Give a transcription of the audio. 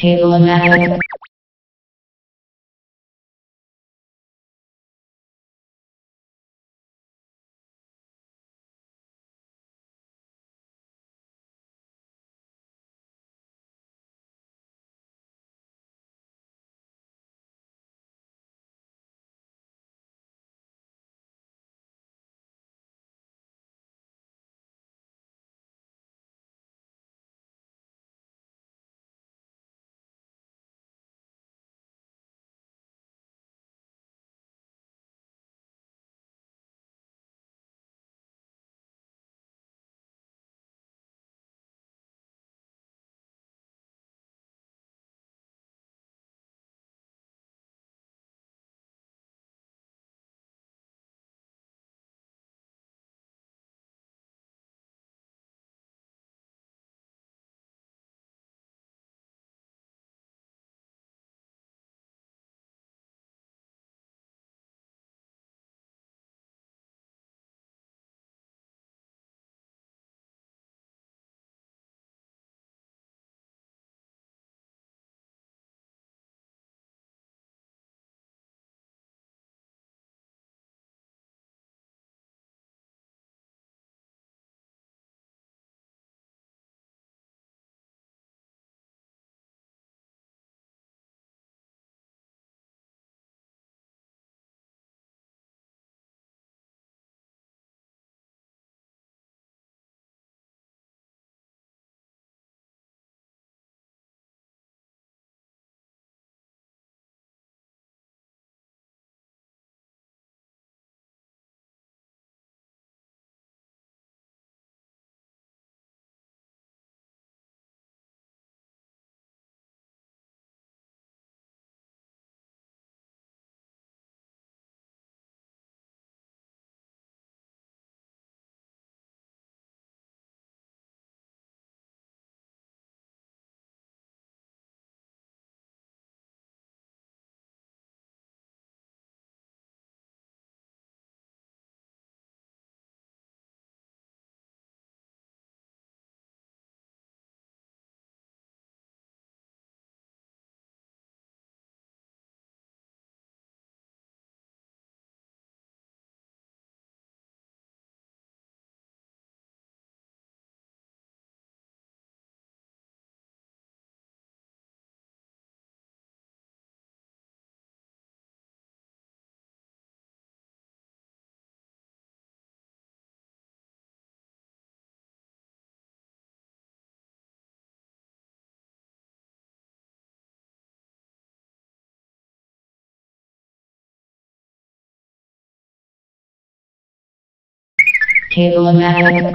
Table-o-matic. Table-o-matic.